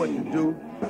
what to do.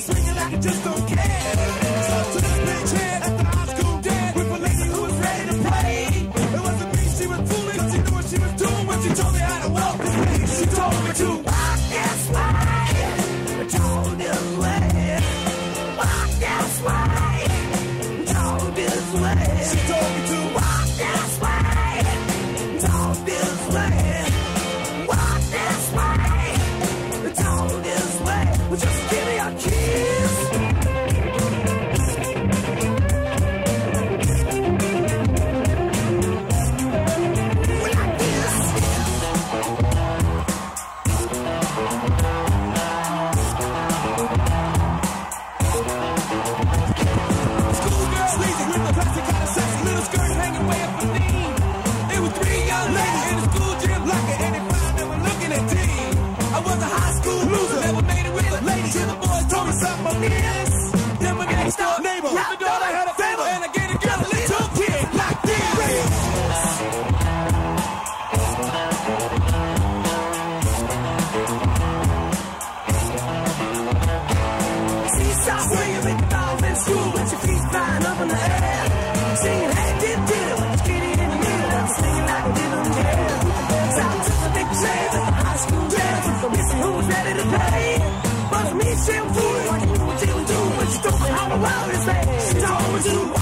swinging, I just don't care. She starts swinging big in school with feet up in the air. Singing, hey, kitty in the middle, singing like a little to big at high school missy ready to. But me, do, but don't know how. She told me to